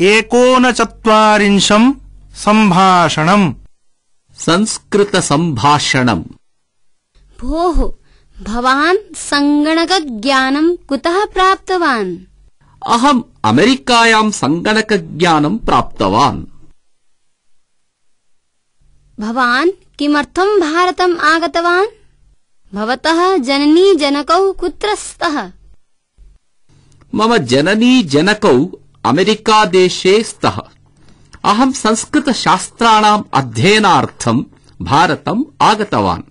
एकोनचत्वारिंशम् सम्भाषणम् संस्कृतसम्भाषणम् भोः भवान् सङ्गणकज्ञानम् कुतः प्राप्तवान्? अहम् अमेरिकायाम् सङ्गणकज्ञानम् प्राप्तवान्। भवान् किमर्थम् भारतम् आगतवान्? भवतः जननी जनकौ कुत्र स्तः मम जननी जनकौ अमेरिकादेशे स्तः। अहम् संस्कृतशास्त्राणाम् अध्ययनार्थम् भारतम् आगतवान्।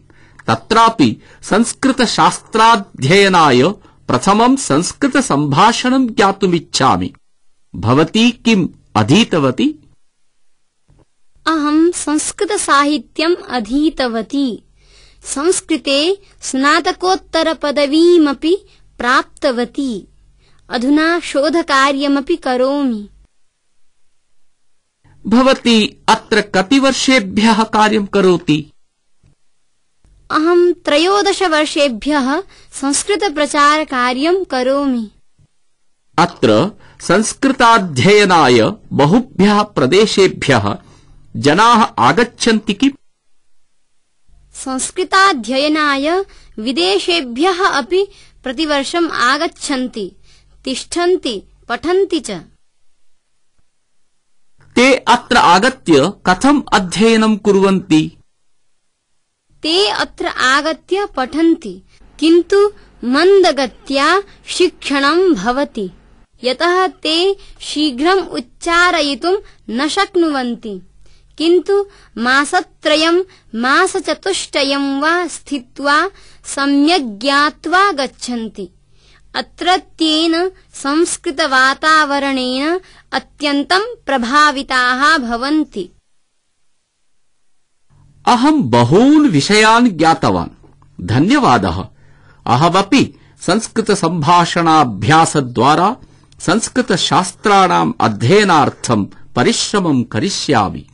तत्रापि संस्कृतशास्त्राध्ययनाय प्रथमम् संस्कृतसम्भाषणम् ज्ञातुमिच्छामि। भवती किम् अधीतवती? अहम् संस्कृतसाहित्यम् अधीतवती। संस्कृते स्नातकोत्तरपदवीमपि प्राप्तवती अधुना शोधकार्यमपि करोमि। भवती अत्र कति वर्षेभ्यः कार्यम् करोति? अहम् त्रयोदशवर्षेभ्यः संस्कृतप्रचारकार्यम् करोमि। अत्र संस्कृताध्ययनाय बहुभ्यः प्रदेशेभ्यः जनाः आगच्छन्ति किम्? संस्कृताध्ययनाय विदेशेभ्यः अपि प्रतिवर्षम् आगच्छन्ति तिष्ठन्ति पठन्ति च। ते अत्र आगत्य कथम् अध्ययनं कुर्वन्ति? ते अत्र आगत्य पठन्ति किन्तु मन्दगत्या शिक्षणम् भवति। यतः ते शीघ्रम् उच्चारयितुम् न शक्नुवन्ति। किन्तु मासत्रयम् मासचतुष्टयम् वा स्थित्वा सम्यग् ज्ञात्वा गच्छन्ति अत्रत्येन संस्कृतवातावरणेन अत्यन्तम् प्रभाविताः भवन्ति। अहम् बहून् विषयान् ज्ञातवान्। धन्यवादः। अहमपि संस्कृतसम्भाषणाभ्यासद्वारा संस्कृतशास्त्राणाम् अध्ययनार्थम् परिश्रमम् करिष्यामि